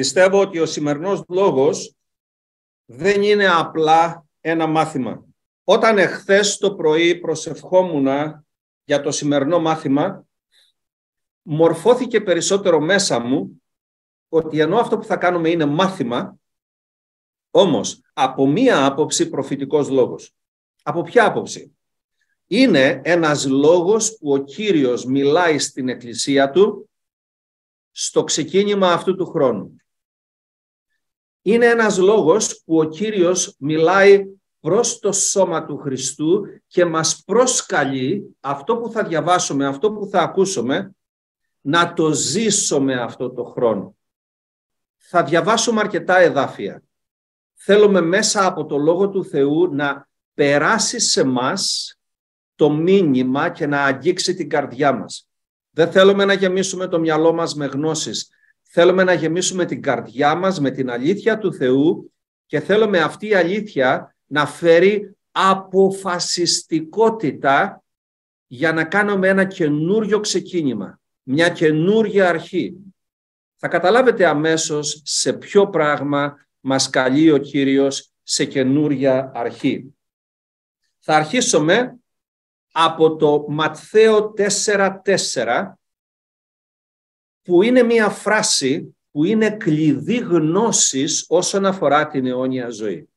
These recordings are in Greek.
Πιστεύω ότι ο σημερινός λόγος δεν είναι απλά ένα μάθημα. Όταν εχθές το πρωί προσευχόμουν για το σημερινό μάθημα, μορφώθηκε περισσότερο μέσα μου ότι ενώ αυτό που θα κάνουμε είναι μάθημα, όμως από μία άποψη προφητικός λόγος. Από ποια άποψη; Είναι ένας λόγος που ο Κύριος μιλάει στην Εκκλησία Του στο ξεκίνημα αυτού του χρόνου. Είναι ένας λόγος που ο Κύριος μιλάει προς το σώμα του Χριστού και μας προσκαλεί αυτό που θα διαβάσουμε, αυτό που θα ακούσουμε, να το ζήσουμε αυτό το χρόνο. Θα διαβάσουμε αρκετά εδάφια. Θέλουμε μέσα από το Λόγο του Θεού να περάσει σε μας το μήνυμα και να αγγίξει την καρδιά μας. Δεν θέλουμε να γεμίσουμε το μυαλό μας με γνώσεις. Θέλουμε να γεμίσουμε την καρδιά μας με την αλήθεια του Θεού και θέλουμε αυτή η αλήθεια να φέρει αποφασιστικότητα για να κάνουμε ένα καινούριο ξεκίνημα, μια καινούργια αρχή. Θα καταλάβετε αμέσως σε ποιο πράγμα μας καλεί ο Κύριος σε καινούρια αρχή. Θα αρχίσουμε από το Ματθαίο 4.4 που είναι μια φράση που είναι κλειδί γνώσης όσον αφορά την αιώνια ζωή.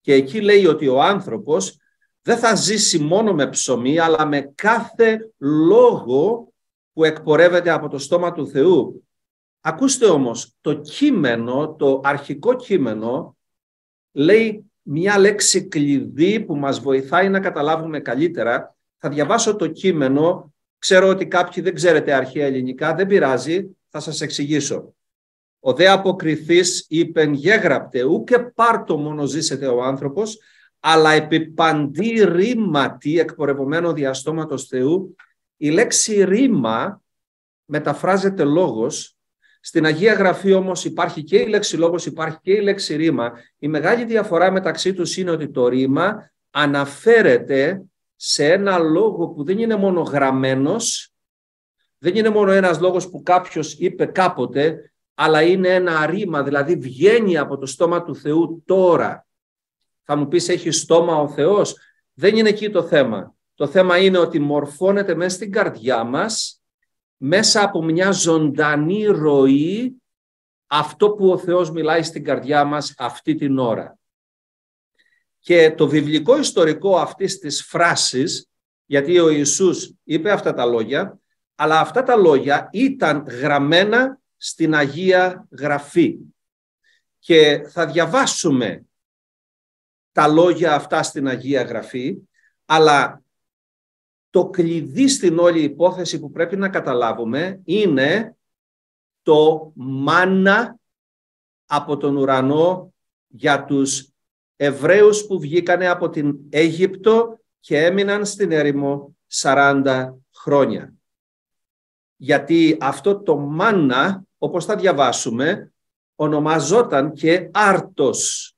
Και εκεί λέει ότι ο άνθρωπος δεν θα ζήσει μόνο με ψωμί, αλλά με κάθε λόγο που εκπορεύεται από το στόμα του Θεού. Ακούστε όμως, το κείμενο, το αρχικό κείμενο, λέει μια λέξη κλειδί που μας βοηθάει να καταλάβουμε καλύτερα. Θα διαβάσω το κείμενο, ξέρω ότι κάποιοι δεν ξέρετε αρχαία ελληνικά, δεν πειράζει, θα σας εξηγήσω. Ο δε αποκριθής είπεν γέγραπτε, ούκε πάρτο μόνο ζήσετε ο άνθρωπος, αλλά επί παντή ρήματι εκπορευωμένο διαστόματος Θεού, η λέξη ρήμα μεταφράζεται λόγος, στην Αγία Γραφή όμως υπάρχει και η λέξη λόγος, υπάρχει και η λέξη ρήμα. Η μεγάλη διαφορά μεταξύ τους είναι ότι το ρήμα αναφέρεται σε ένα λόγο που δεν είναι μόνο γραμμένος, δεν είναι μόνο ένας λόγος που κάποιος είπε κάποτε, αλλά είναι ένα ρήμα, δηλαδή βγαίνει από το στόμα του Θεού τώρα. Θα μου πεις έχει στόμα ο Θεός. Δεν είναι εκεί το θέμα. Το θέμα είναι ότι μορφώνεται μέσα στην καρδιά μας, μέσα από μια ζωντανή ροή, αυτό που ο Θεός μιλάει στην καρδιά μας αυτή την ώρα. Και το βιβλικό ιστορικό αυτής της φράσης, γιατί ο Ιησούς είπε αυτά τα λόγια, αλλά αυτά τα λόγια ήταν γραμμένα στην Αγία Γραφή. Και θα διαβάσουμε τα λόγια αυτά στην Αγία Γραφή, αλλά το κλειδί στην όλη υπόθεση που πρέπει να καταλάβουμε είναι το μάνα από τον ουρανό για τους Εβραίους που βγήκανε από την Αίγυπτο και έμειναν στην έρημο 40 χρόνια. Γιατί αυτό το μάνα όπως θα διαβάσουμε, ονομαζόταν και άρτος.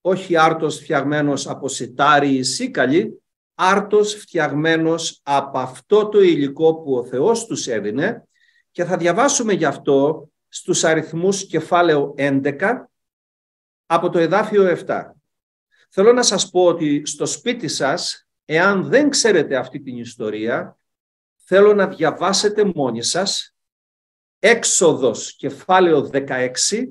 Όχι άρτος φτιαγμένος από σιτάρι ή σίκαλι, άρτος φτιαγμένος από αυτό το υλικό που ο Θεός τους έδινε και θα διαβάσουμε γι' αυτό στους αριθμούς κεφάλαιο 11 από το εδάφιο 7. Θέλω να σας πω ότι στο σπίτι σας, εάν δεν ξέρετε αυτή την ιστορία, θέλω να διαβάσετε μόνοι σας Έξοδος κεφάλαιο 16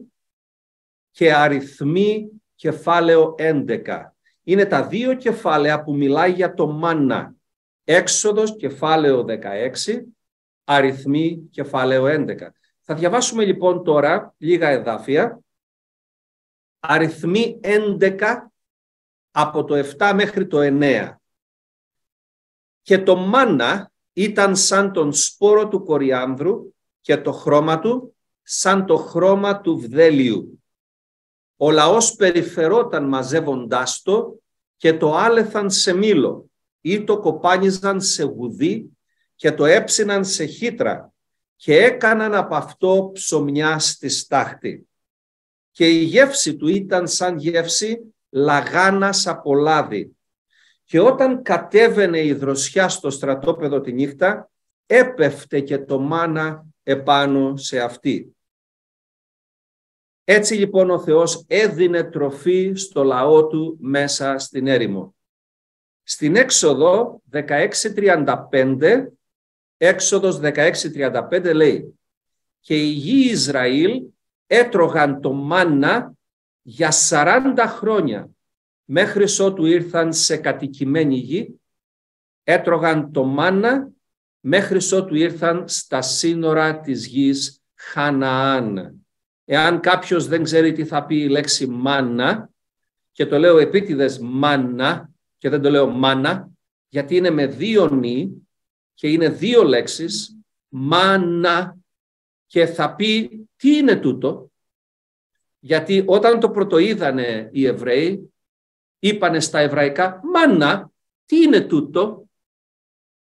και αριθμοί κεφάλαιο 11. Είναι τα δύο κεφάλαια που μιλάει για το μάνα. Έξοδος κεφάλαιο 16, αριθμοί κεφάλαιο 11. Θα διαβάσουμε λοιπόν τώρα λίγα εδάφια. Αριθμοί 11 από το 7 μέχρι το 9. Και το μάνα ήταν σαν τον σπόρο του κοριάνδρου και το χρώμα του σαν το χρώμα του βδέλιου. Ο λαός περιφερόταν μαζεύοντάς το και το άλεθαν σε μήλο ή το κοπάνιζαν σε γουδί και το έψιναν σε χύτρα και έκαναν από αυτό ψωμιά στη στάχτη. Και η γεύση του ήταν σαν γεύση λαγάνας από λάδι. Και όταν κατέβαινε η δροσιά στο στρατόπεδο τη νύχτα, έπεφτε και το μάνα επάνω σε αυτή. Έτσι λοιπόν ο Θεός έδινε τροφή στο λαό του μέσα στην έρημο. Στην έξοδο 16.35, έξοδος 16.35 λέει «Και οι γη Ισραήλ έτρωγαν το μάνα για 40 χρόνια μέχρι ότου ήρθαν σε κατοικημένη γη, έτρωγαν το μάνα μέχρι ότου ήρθαν στα σύνορα της γης Χαναάν. Εάν κάποιος δεν ξέρει τι θα πει η λέξη μάνα, και το λέω επίτηδες μάνα και δεν το λέω μάνα, γιατί είναι με δύο νη και είναι δύο λέξεις, μάνα και θα πει τι είναι τούτο, γιατί όταν το πρωτοείδανε οι Εβραίοι, είπανε στα εβραϊκά «Μάνα, τι είναι τούτο»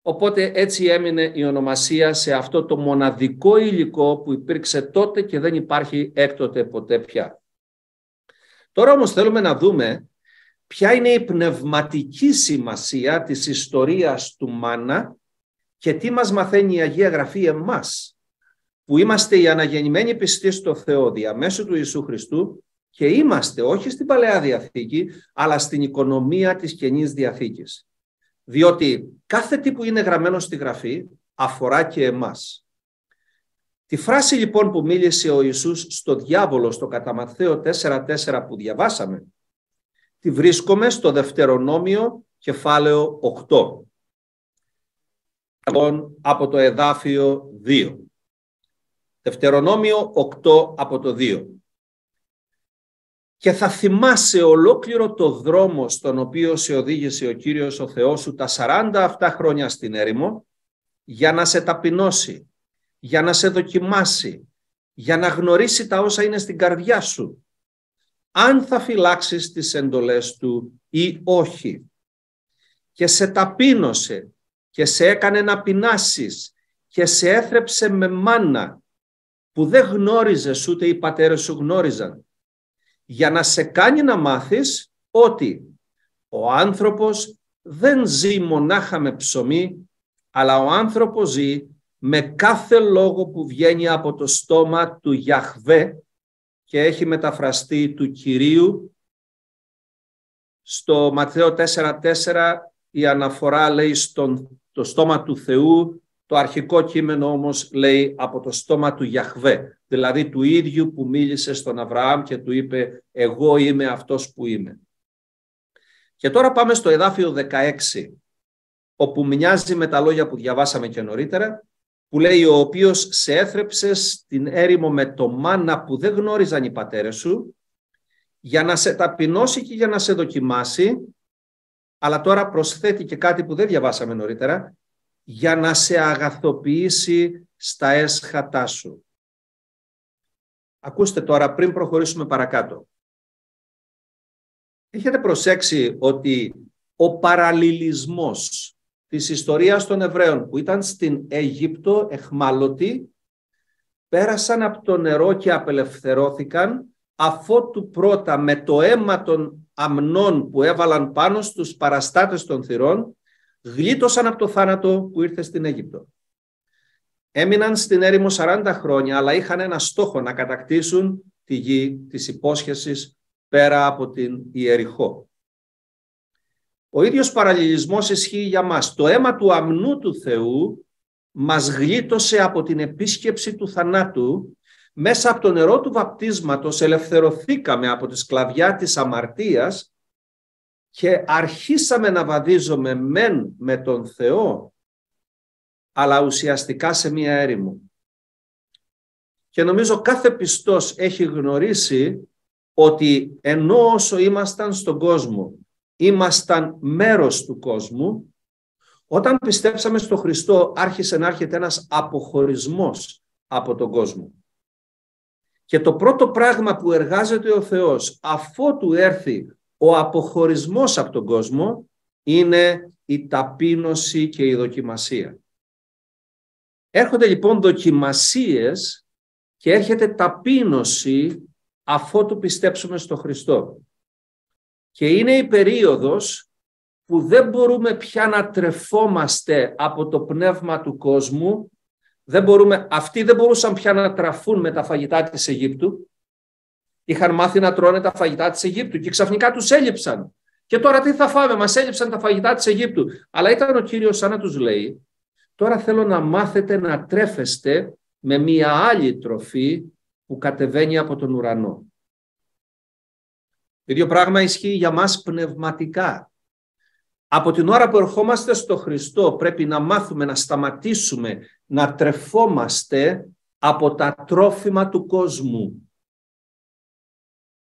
Οπότε έτσι έμεινε η ονομασία σε αυτό το μοναδικό υλικό που υπήρξε τότε και δεν υπάρχει έκτοτε ποτέ πια. Τώρα όμως θέλουμε να δούμε ποια είναι η πνευματική σημασία της ιστορίας του Μάνα και τι μας μαθαίνει η Αγία Γραφή εμάς, που είμαστε οι αναγεννημένοι πιστοί στο Θεό διαμέσου του Ιησού Χριστού και είμαστε όχι στην Παλαιά Διαθήκη, αλλά στην οικονομία της Καινής Διαθήκης. Διότι κάθε τι που είναι γραμμένο στη Γραφή αφορά και εμάς. Τη φράση λοιπόν που μίλησε ο Ιησούς στο διάβολο στο κατά Ματθαίο 4.4 που διαβάσαμε, τη βρίσκουμε στο Δευτερονόμιο κεφάλαιο 8. Λοιπόν, από το εδάφιο 2. Δευτερονόμιο 8 από το 2 και θα θυμάσαι ολόκληρο το δρόμο στον οποίο σε οδήγησε ο Κύριος ο Θεός σου τα 40 αυτά χρόνια στην έρημο για να σε ταπεινώσει, για να σε δοκιμάσει, για να γνωρίσει τα όσα είναι στην καρδιά σου. Αν θα φυλάξεις τις εντολές του ή όχι. Και σε ταπείνωσε και σε έκανε να πεινάσεις και σε έθρεψε με μάνα που δεν γνώριζες ούτε οι πατέρες σου γνώριζαν για να σε κάνει να μάθεις ότι ο άνθρωπος δεν ζει μονάχα με ψωμί, αλλά ο άνθρωπος ζει με κάθε λόγο που βγαίνει από το στόμα του Γιαχβέ και έχει μεταφραστεί του Κυρίου. Στο Ματθαίο 4.4 η αναφορά λέει στον το στόμα του Θεού το αρχικό κείμενο όμως λέει από το στόμα του Γιαχβέ, δηλαδή του ίδιου που μίλησε στον Αβραάμ και του είπε «Εγώ είμαι αυτός που είμαι». Και τώρα πάμε στο εδάφιο 16, όπου μοιάζει με τα λόγια που διαβάσαμε και νωρίτερα, που λέει «Ο οποίος σε έθρεψε στην έρημο με το μάνα που δεν γνώριζαν οι πατέρες σου, για να σε ταπεινώσει και για να σε δοκιμάσει, αλλά τώρα προσθέτει και κάτι που δεν διαβάσαμε νωρίτερα, για να σε αγαθοποιήσει στα έσχατά σου. Ακούστε τώρα πριν προχωρήσουμε παρακάτω. Έχετε προσέξει ότι ο παραλληλισμός της ιστορίας των Εβραίων που ήταν στην Αίγυπτο εχμάλωτοι πέρασαν από το νερό και απελευθερώθηκαν αφότου πρώτα με το αίμα των αμνών που έβαλαν πάνω στους παραστάτες των θυρών γλίτωσαν από το θάνατο που ήρθε στην Αίγυπτο. Έμειναν στην έρημο 40 χρόνια, αλλά είχαν ένα στόχο να κατακτήσουν τη γη της υπόσχεσης πέρα από την Ιεριχώ. Ο ίδιος παραλληλισμός ισχύει για μας. Το αίμα του αμνού του Θεού μας γλίτωσε από την επίσκεψη του θανάτου μέσα από το νερό του βαπτίσματος ελευθερωθήκαμε από τη σκλαβιά της αμαρτίας και αρχίσαμε να βαδίζουμε μεν με τον Θεό, αλλά ουσιαστικά σε μία έρημο. Και νομίζω κάθε πιστός έχει γνωρίσει ότι ενώ όσο ήμασταν στον κόσμο, ήμασταν μέρος του κόσμου, όταν πιστέψαμε στο Χριστό άρχισε να έρχεται ένας αποχωρισμός από τον κόσμο. Και το πρώτο πράγμα που εργάζεται ο Θεός αφότου έρθει ο αποχωρισμός από τον κόσμο είναι η ταπείνωση και η δοκιμασία. Έρχονται λοιπόν δοκιμασίες και έρχεται ταπείνωση αφότου πιστέψουμε στο Χριστό. Και είναι η περίοδος που δεν μπορούμε πια να τρεφόμαστε από το πνεύμα του κόσμου, δεν μπορούμε, αυτοί δεν μπορούσαν πια να τραφούν με τα φαγητά της Αιγύπτου, Είχαν μάθει να τρώνε τα φαγητά της Αιγύπτου και ξαφνικά τους έλειψαν. Και τώρα τι θα φάμε, μας έλειψαν τα φαγητά της Αιγύπτου. Αλλά ήταν ο Κύριος σαν να τους λέει, τώρα θέλω να μάθετε να τρέφεστε με μία άλλη τροφή που κατεβαίνει από τον ουρανό. Το ίδιο πράγμα ισχύει για μας πνευματικά. Από την ώρα που ερχόμαστε στο Χριστό πρέπει να μάθουμε να σταματήσουμε να τρεφόμαστε από τα τρόφιμα του κόσμου.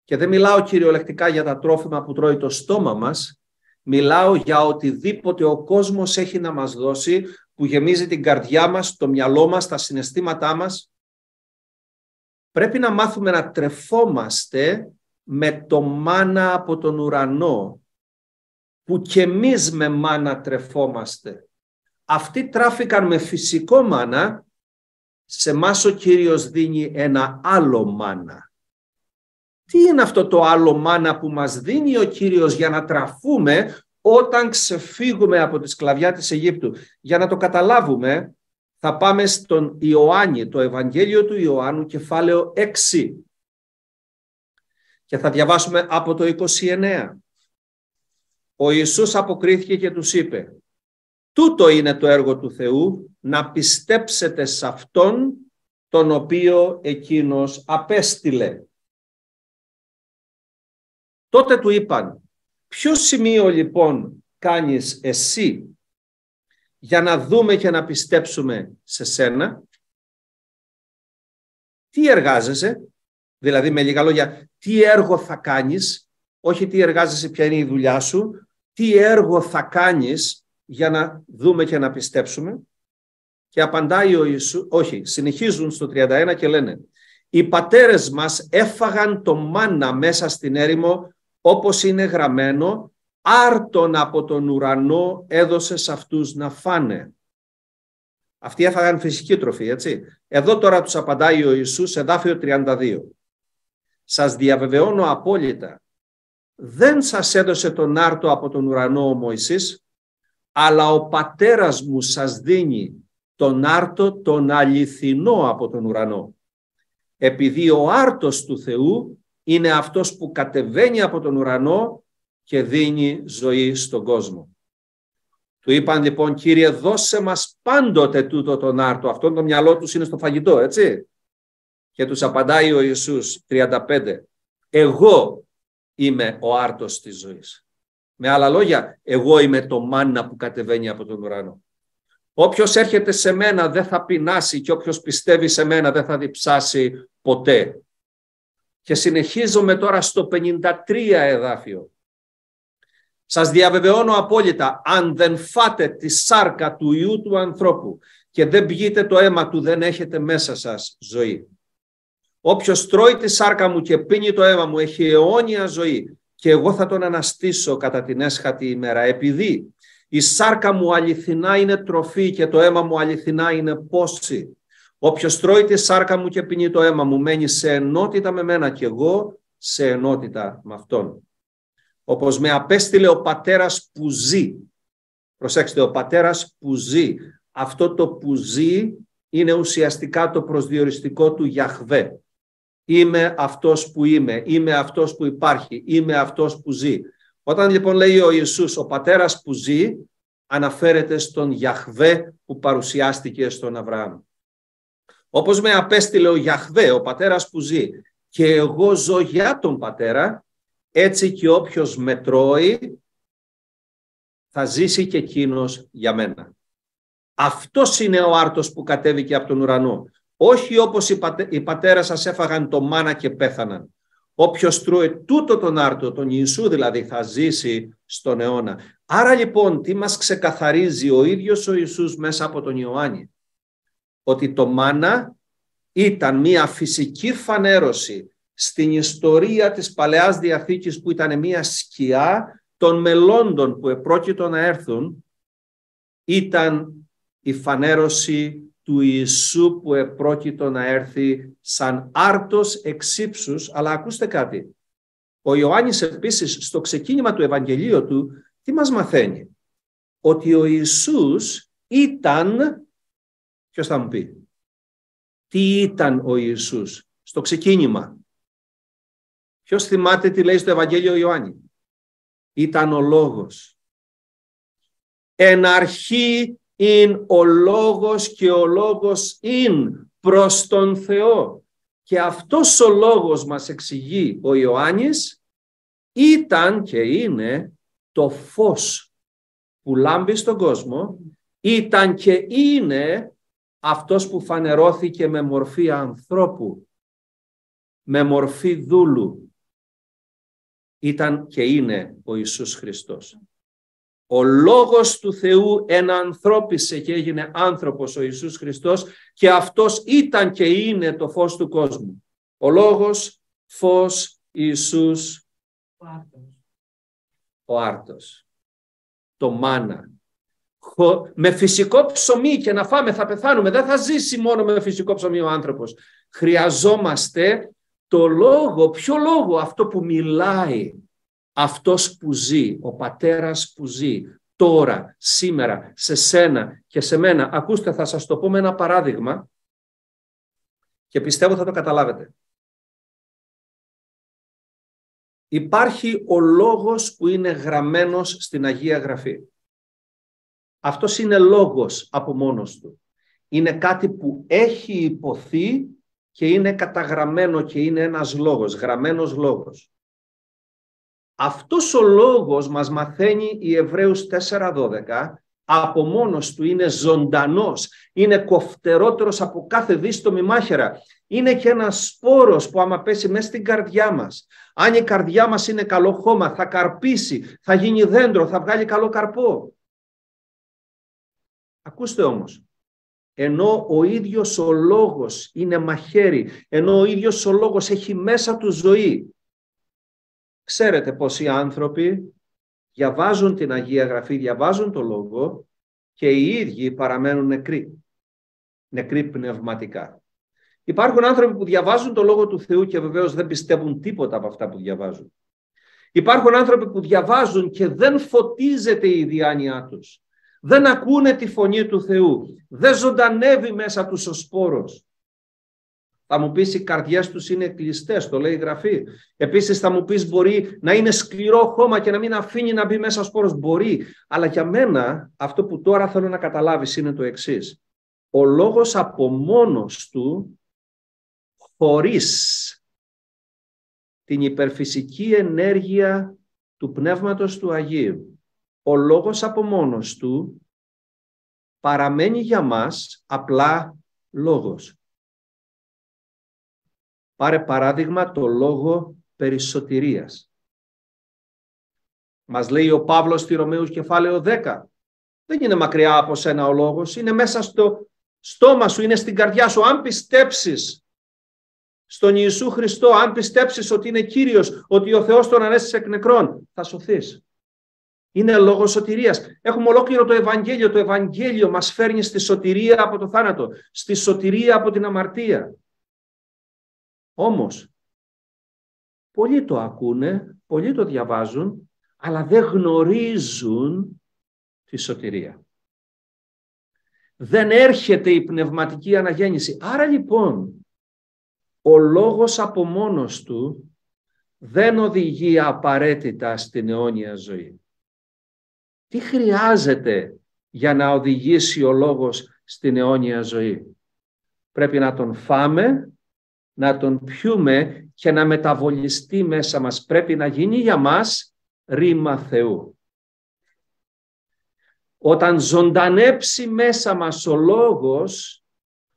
Και δεν μιλάω κυριολεκτικά για τα τρόφιμα που τρώει το στόμα μας, μιλάω για οτιδήποτε ο κόσμος έχει να μας δώσει που γεμίζει την καρδιά μας, το μυαλό μας, τα συναισθήματά μας. Πρέπει να μάθουμε να τρεφόμαστε με το μάνα από τον ουρανό, που και εμείς με μάνα τρεφόμαστε. Αυτοί τράφηκαν με φυσικό μάνα, σε μας ο Κύριος δίνει ένα άλλο μάνα. Τι είναι αυτό το άλλο μάνα που μας δίνει ο Κύριος για να τραφούμε όταν ξεφύγουμε από τη σκλαβιά της Αιγύπτου; Για να το καταλάβουμε θα πάμε στον Ιωάννη, το Ευαγγέλιο του Ιωάννου, κεφάλαιο 6. Και θα διαβάσουμε από το 29. Ο Ιησούς αποκρίθηκε και τους είπε «Τούτο είναι το έργο του Θεού, να πιστέψετε σε Αυτόν τον οποίο Εκείνος απέστειλε». Τότε του είπαν «Ποιο σημείο λοιπόν κάνεις εσύ για να δούμε και να πιστέψουμε σε σένα» τι εργάζεσαι, δηλαδή με λίγα λόγια, τι έργο θα κάνεις, όχι τι εργάζεσαι, ποια είναι η δουλειά σου, τι έργο θα κάνεις για να δούμε και να πιστέψουμε; Και απαντάει ο Ιησού, όχι, συνεχίζουν στο 31 και λένε «Οι πατέρες μας έφαγαν το μάνα μέσα στην έρημο όπως είναι γραμμένο, άρτον από τον ουρανό έδωσε σε αυτούς να φάνε». Αυτοί έφαγαν φυσική τροφή, έτσι. Εδώ τώρα τους απαντάει ο Ιησούς, εδάφιο 32. Σας διαβεβαιώνω απόλυτα δεν σας έδωσε τον άρτο από τον ουρανό ο Μωυσής, αλλά ο πατέρας μου σας δίνει τον άρτο τον αληθινό από τον ουρανό. Επειδή ο άρτος του Θεού είναι αυτός που κατεβαίνει από τον ουρανό και δίνει ζωή στον κόσμο. Του είπαν λοιπόν Κύριε δώσε μας πάντοτε τούτο τον άρτο. Αυτό το μυαλό τους είναι στο φαγητό έτσι. Και τους απαντάει ο Ιησούς 35. Εγώ είμαι ο άρτος της ζωής. Με άλλα λόγια, εγώ είμαι το μάνα που κατεβαίνει από τον ουρανό. Όποιος έρχεται σε μένα δεν θα πεινάσει και όποιος πιστεύει σε μένα δεν θα διψάσει ποτέ. Και συνεχίζομαι τώρα στο 53 εδάφιο. Σας διαβεβαιώνω απόλυτα, αν δεν φάτε τη σάρκα του Ιού του ανθρώπου και δεν πιείτε το αίμα του, δεν έχετε μέσα σας ζωή. Όποιος τρώει τη σάρκα μου και πίνει το αίμα μου έχει αιώνια ζωή και εγώ θα τον αναστήσω κατά την έσχατη ημέρα επειδή η σάρκα μου αληθινά είναι τροφή και το αίμα μου αληθινά είναι πόση. Όποιος τρώει τη σάρκα μου και πίνει το αίμα μου μένει σε ενότητα με μένα και εγώ σε ενότητα με αυτόν. Όπως με απέστειλε ο πατέρας που ζει. Προσέξτε, ο πατέρας που ζει. Αυτό το που ζει είναι ουσιαστικά το προσδιοριστικό του Γιαχβέ. Είμαι αυτός που είμαι, είμαι αυτός που υπάρχει, είμαι αυτός που ζει. Όταν λοιπόν λέει ο Ιησούς ο πατέρας που ζει, αναφέρεται στον Γιαχβέ που παρουσιάστηκε στον Αβραάμ. Όπως με απέστειλε ο Γιαχβέ, ο πατέρας που ζει, και εγώ ζω για τον πατέρα, έτσι και όποιος με τρώει θα ζήσει και εκείνος για μένα. Αυτός είναι ο άρτος που κατέβηκε από τον ουρανό. Όχι όπως οι, πατε, οι πατέρες σας έφαγαν το μάνα και πέθαναν. Όποιος τρώει τούτο τον άρτο, τον Ιησού δηλαδή, θα ζήσει στον αιώνα. Άρα λοιπόν, τι μας ξεκαθαρίζει ο ίδιος ο Ιησούς μέσα από τον Ιωάννη; Ότι το μάνα ήταν μια φυσική φανέρωση στην ιστορία της Παλαιάς Διαθήκης που ήταν μια σκιά των μελώντων που επρόκειτο να έρθουν ήταν η φανέρωση του Ιησού που επρόκειτο να έρθει σαν άρτος εξύψους, αλλά ακούστε κάτι. Ο Ιωάννης επίσης στο ξεκίνημα του Ευαγγελίου του τι μας μαθαίνει; Ότι ο Ιησούς ήταν, ποιος θα μου πει, τι ήταν ο Ιησούς στο ξεκίνημα; Ποιος θυμάται τι λέει στο Ευαγγέλιο Ιωάννη; Ήταν ο Λόγος. Εν αρχή είναι ο Λόγος και ο Λόγος είναι προς τον Θεό. Και αυτός ο Λόγος μας εξηγεί ο Ιωάννης ήταν και είναι το φως που λάμπει στον κόσμο, ήταν και είναι αυτός που φανερώθηκε με μορφή ανθρώπου, με μορφή δούλου. Ήταν και είναι ο Ιησούς Χριστός. Ο Λόγος του Θεού ενανθρώπισε και έγινε άνθρωπος ο Ιησούς Χριστός και αυτός ήταν και είναι το φως του κόσμου. Ο Λόγος, φως, Ιησούς, ο Άρτος, το μάνα. Με φυσικό ψωμί και να φάμε θα πεθάνουμε. Δεν θα ζήσει μόνο με φυσικό ψωμί ο άνθρωπος. Χρειαζόμαστε το λόγο, ποιο λόγο; Αυτό που μιλάει αυτός που ζει, ο πατέρας που ζει τώρα, σήμερα, σε σένα και σε μένα. Ακούστε, θα σας το πω με ένα παράδειγμα και πιστεύω θα το καταλάβετε. Υπάρχει ο λόγος που είναι γραμμένος στην Αγία Γραφή. Αυτός είναι λόγος από μόνος του. Είναι κάτι που έχει υποθεί και είναι καταγραμμένο και είναι ένας λόγος, γραμμένος λόγος. Αυτός ο λόγος μας μαθαίνει η Εβραίους 4.12 από μόνος του είναι ζωντανός, είναι κοφτερότερος από κάθε δίστομη μάχαιρα. Είναι και ένας σπόρος που άμα πέσει μέσα στην καρδιά μας, αν η καρδιά μας είναι καλό χώμα, θα καρπίσει, θα γίνει δέντρο, θα βγάλει καλό καρπό. Ακούστε όμως, ενώ ο ίδιος ο λόγος είναι μαχαίρι, ενώ ο ίδιος ο λόγος έχει μέσα του ζωή, Ξέρετε πως οι άνθρωποι διαβάζουν την Αγία Γραφή, διαβάζουν το Λόγο και οι ίδιοι παραμένουν νεκροί. Νεκροί πνευματικά. Υπάρχουν άνθρωποι που διαβάζουν το Λόγο του Θεού και βεβαίως δεν πιστεύουν τίποτα από αυτά που διαβάζουν. Υπάρχουν άνθρωποι που διαβάζουν και δεν φωτίζεται η διάνοιά τους. Δεν ακούνε τη φωνή του Θεού. Δεν ζωντανεύει μέσα τους ο σπόρος. Θα μου πεις οι καρδιές τους είναι κλειστές, το λέει η Γραφή. Επίσης θα μου πεις μπορεί να είναι σκληρό χώμα και να μην αφήνει να μπει μέσα σπόρος. Μπορεί. Αλλά για μένα αυτό που τώρα θέλω να καταλάβεις είναι το εξής. Ο λόγος από μόνος του χωρίς την υπερφυσική ενέργεια του Πνεύματος του Αγίου. Ο λόγος από μόνος του παραμένει για μας απλά λόγος. Πάρε παράδειγμα το λόγο περισσοτηρίας. Μας λέει ο Παύλος στη Ρωμαίους κεφάλαιο 10. Δεν είναι μακριά από σένα ο λόγος, είναι μέσα στο στόμα σου, είναι στην καρδιά σου. Αν πιστέψεις στον Ιησού Χριστό, αν πιστέψεις ότι είναι Κύριος, ότι ο Θεός τον ανέστησε εκ νεκρών, θα σωθείς. Είναι λόγος σωτηρίας. Έχουμε ολόκληρο το Ευαγγέλιο. Το Ευαγγέλιο μας φέρνει στη σωτηρία από το θάνατο, στη σωτηρία από την αμαρτία. Όμως, πολλοί το ακούνε, πολλοί το διαβάζουν, αλλά δεν γνωρίζουν τη σωτηρία. Δεν έρχεται η πνευματική αναγέννηση. Άρα λοιπόν, ο λόγος από μόνος του δεν οδηγεί απαραίτητα στην αιώνια ζωή. Τι χρειάζεται για να οδηγήσει ο λόγος στην αιώνια ζωή; Πρέπει να τον φάμε να τον πιούμε και να μεταβολιστεί μέσα μας. Πρέπει να γίνει για μας ρήμα Θεού. Όταν ζωντανέψει μέσα μας ο λόγος,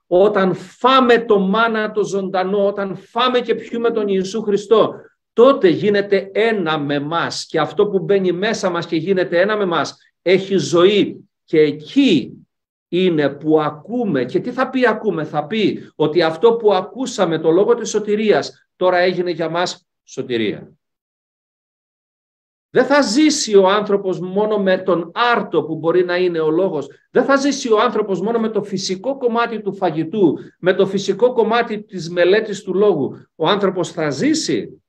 όταν φάμε το μάνα το ζωντανό, όταν φάμε και πιούμε τον Ιησού Χριστό, τότε γίνεται ένα με μας και αυτό που μπαίνει μέσα μας και γίνεται ένα με μας έχει ζωή και εκεί είναι που ακούμε και τι θα πει ακούμε, θα πει ότι αυτό που ακούσαμε το λόγο της σωτηρίας τώρα έγινε για μας σωτηρία. Δεν θα ζήσει ο άνθρωπος μόνο με τον άρτο που μπορεί να είναι ο λόγος. Δεν θα ζήσει ο άνθρωπος μόνο με το φυσικό κομμάτι του φαγητού, με το φυσικό κομμάτι της μελέτης του λόγου. Ο άνθρωπος θα ζήσει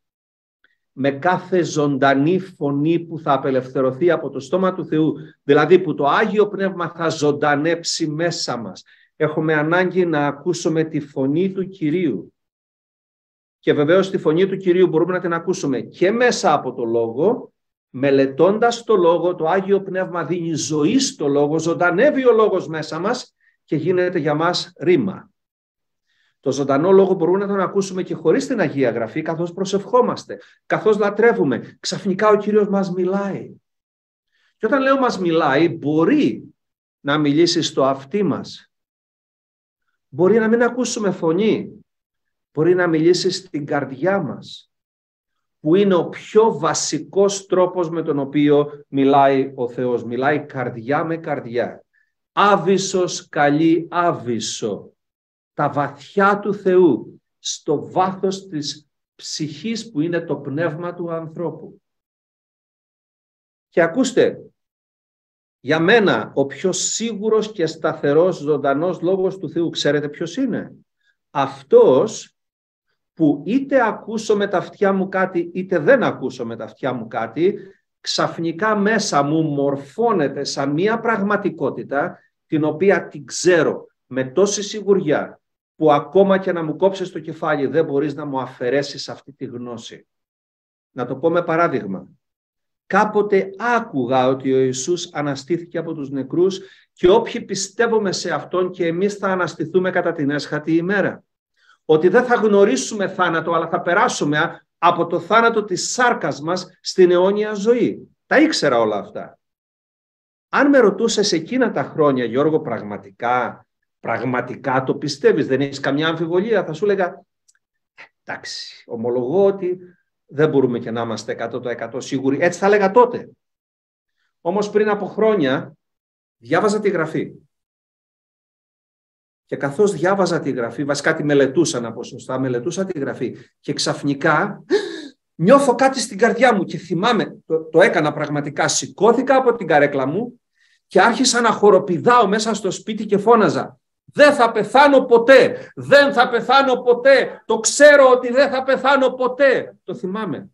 με κάθε ζωντανή φωνή που θα απελευθερωθεί από το στόμα του Θεού, δηλαδή που το Άγιο Πνεύμα θα ζωντανέψει μέσα μας. Έχουμε ανάγκη να ακούσουμε τη φωνή του Κυρίου. Και βεβαίως τη φωνή του Κυρίου μπορούμε να την ακούσουμε και μέσα από το Λόγο, μελετώντας το Λόγο, το Άγιο Πνεύμα δίνει ζωή στο Λόγο, ζωντανεύει ο Λόγος μέσα μας και γίνεται για μας ρήμα. Το ζωντανό λόγο μπορούμε να τον ακούσουμε και χωρίς την Αγία Γραφή, καθώς προσευχόμαστε, καθώς λατρεύουμε. Ξαφνικά ο Κύριος μας μιλάει. Και όταν λέω μας μιλάει, μπορεί να μιλήσει στο αυτί μας. Μπορεί να μην ακούσουμε φωνή. Μπορεί να μιλήσει στην καρδιά μας. Που είναι ο πιο βασικός τρόπος με τον οποίο μιλάει ο Θεός. Μιλάει καρδιά με καρδιά. Άβυσος καλεί άβυσο τα βαθιά του Θεού, στο βάθος της ψυχής που είναι το πνεύμα του ανθρώπου. Και ακούστε, για μένα ο πιο σίγουρος και σταθερός ζωντανός λόγος του Θεού, ξέρετε ποιος είναι; Αυτός που είτε ακούσω με τα αυτιά μου κάτι είτε δεν ακούσω με τα αυτιά μου κάτι, ξαφνικά μέσα μου μορφώνεται σαν μία πραγματικότητα την οποία την ξέρω με τόση σιγουριά που ακόμα και να μου κόψεις το κεφάλι δεν μπορείς να μου αφαιρέσεις αυτή τη γνώση. Να το πω με παράδειγμα. Κάποτε άκουγα ότι ο Ιησούς αναστήθηκε από τους νεκρούς και όποιοι πιστεύουμε σε Αυτόν και εμείς θα αναστηθούμε κατά την έσχατη ημέρα. Ότι δεν θα γνωρίσουμε θάνατο αλλά θα περάσουμε από το θάνατο της σάρκας μας στην αιώνια ζωή. Τα ήξερα όλα αυτά. Αν με ρωτούσες εκείνα τα χρόνια, Γιώργο, πραγματικά πραγματικά το πιστεύεις, δεν έχεις καμιά αμφιβολία, θα σου έλεγα εντάξει, ομολογώ ότι δεν μπορούμε και να είμαστε 100% σίγουροι. Έτσι θα έλεγα τότε. Όμως πριν από χρόνια διάβαζα τη γραφή. Και καθώς διάβαζα τη γραφή, βασικά τη μελετούσα να πω σωστά, μελετούσα τη γραφή και ξαφνικά νιώθω κάτι στην καρδιά μου και θυμάμαι, το, το έκανα πραγματικά, σηκώθηκα από την καρέκλα μου και άρχισα να χοροπηδάω μέσα στο σπίτι και φώναζα δεν θα πεθάνω ποτέ. Δεν θα πεθάνω ποτέ. Το ξέρω ότι δεν θα πεθάνω ποτέ. Το θυμάμαι.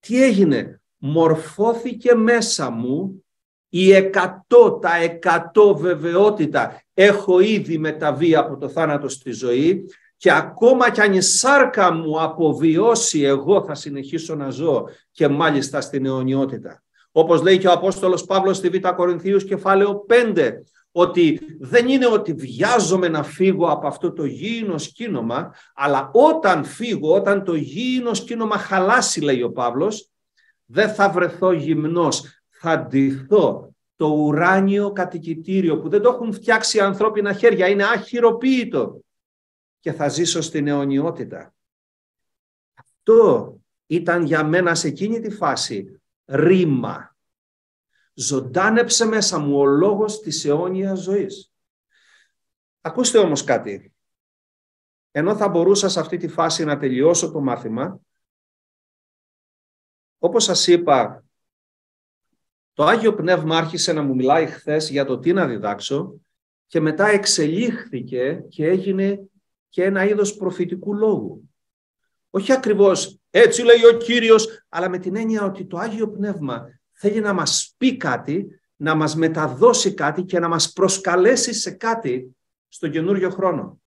Τι έγινε; Μορφώθηκε μέσα μου η εκατό, τα εκατό βεβαιότητα. Έχω ήδη μεταβεί από το θάνατο στη ζωή και ακόμα κι αν η σάρκα μου αποβιώσει εγώ θα συνεχίσω να ζω και μάλιστα στην αιωνιότητα. Όπως λέει και ο Απόστολος Παύλος στη Β' Κορινθίους κεφάλαιο 5 ότι δεν είναι ότι βιάζομαι να φύγω από αυτό το γήινο σκήνομα, αλλά όταν φύγω, όταν το γήινο σκήνομα χαλάσει, λέει ο Παύλος, δεν θα βρεθώ γυμνός, θα ντυθώ το ουράνιο κατοικητήριο που δεν το έχουν φτιάξει ανθρώπινα χέρια, είναι αχυροποίητο και θα ζήσω στην αιωνιότητα. Αυτό ήταν για μένα σε εκείνη τη φάση ρήμα ζωντάνεψε μέσα μου ο λόγος της αιώνιας ζωής. Ακούστε όμως κάτι. Ενώ θα μπορούσα σε αυτή τη φάση να τελειώσω το μάθημα, όπως σας είπα, το Άγιο Πνεύμα άρχισε να μου μιλάει χθες για το τι να διδάξω και μετά εξελίχθηκε και έγινε και ένα είδος προφητικού λόγου. Όχι ακριβώς έτσι λέει ο Κύριος, αλλά με την έννοια ότι το Άγιο Πνεύμα θέλει να μας πει κάτι, να μας μεταδώσει κάτι και να μας προσκαλέσει σε κάτι στο καινούριο χρόνο.